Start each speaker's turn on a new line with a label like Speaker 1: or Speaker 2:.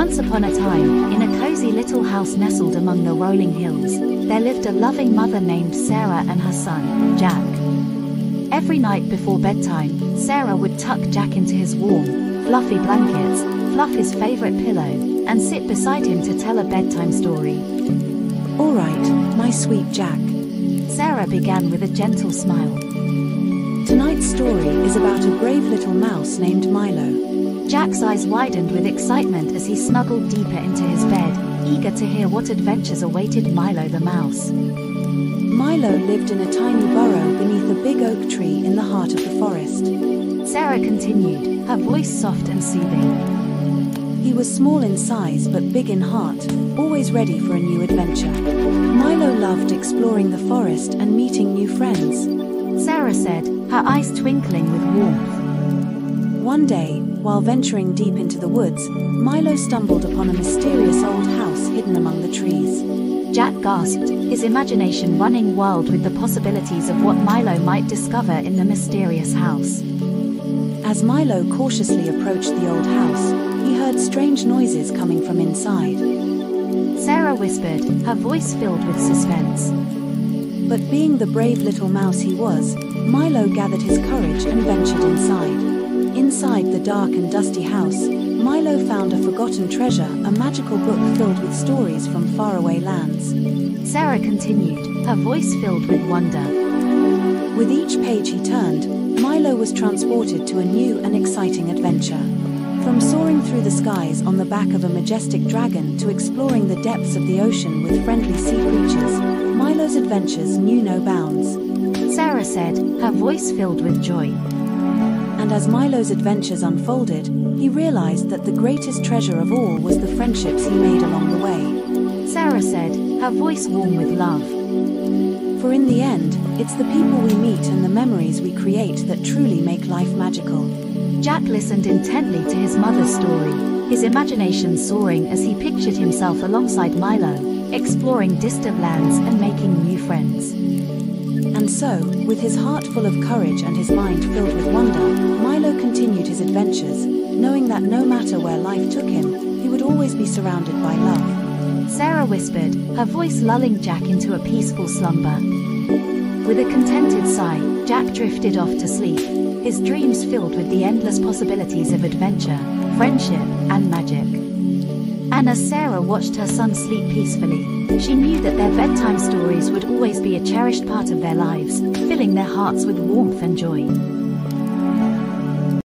Speaker 1: Once upon a time, in a cozy little house nestled among the rolling hills, there lived a loving mother named Sarah and her son, Jack. Every night before bedtime, Sarah would tuck Jack into his warm, fluffy blankets, fluff his favorite pillow, and sit beside him to tell a bedtime story.
Speaker 2: All right, my sweet Jack.
Speaker 1: Sarah began with a gentle smile.
Speaker 2: Tonight's story is about a brave little mouse named Milo.
Speaker 1: Jack's eyes widened with excitement as he snuggled deeper into his bed, eager to hear what adventures awaited Milo the mouse.
Speaker 2: Milo lived in a tiny burrow beneath a big oak tree in the heart of the forest.
Speaker 1: Sarah continued, her voice soft and soothing.
Speaker 2: He was small in size but big in heart, always ready for a new adventure. Milo loved exploring the forest and meeting new friends.
Speaker 1: Sarah said, her eyes twinkling with warmth.
Speaker 2: One day, while venturing deep into the woods, Milo stumbled upon a mysterious old house hidden among the trees.
Speaker 1: Jack gasped, his imagination running wild with the possibilities of what Milo might discover in the mysterious house.
Speaker 2: As Milo cautiously approached the old house, he heard strange noises coming from inside.
Speaker 1: Sarah whispered, her voice filled with suspense.
Speaker 2: But being the brave little mouse he was, Milo gathered his courage and ventured inside. Inside the dark and dusty house, Milo found a forgotten treasure, a magical book filled with stories from faraway lands.
Speaker 1: Sarah continued, her voice filled with wonder.
Speaker 2: With each page he turned, Milo was transported to a new and exciting adventure. From soaring through the skies on the back of a majestic dragon to exploring the depths of the ocean with friendly sea creatures, Milo's adventures knew no bounds.
Speaker 1: Sarah said, her voice filled with joy.
Speaker 2: And as Milo's adventures unfolded, he realized that the greatest treasure of all was the friendships he made along the way.
Speaker 1: Sarah said, her voice warm with love.
Speaker 2: For in the end, it's the people we meet and the memories we create that truly make life magical.
Speaker 1: Jack listened intently to his mother's story, his imagination soaring as he pictured himself alongside Milo, exploring distant lands and making new friends.
Speaker 2: And so, with his heart full of courage and his mind filled with wonder, Milo continued his adventures, knowing that no matter where life took him, he would always be surrounded by love.
Speaker 1: Sarah whispered, her voice lulling Jack into a peaceful slumber. With a contented sigh, Jack drifted off to sleep, his dreams filled with the endless possibilities of adventure, friendship, and magic. And as Sarah watched her son sleep peacefully, she knew that their bedtime stories would always be a cherished part of their lives, filling their hearts with warmth and joy.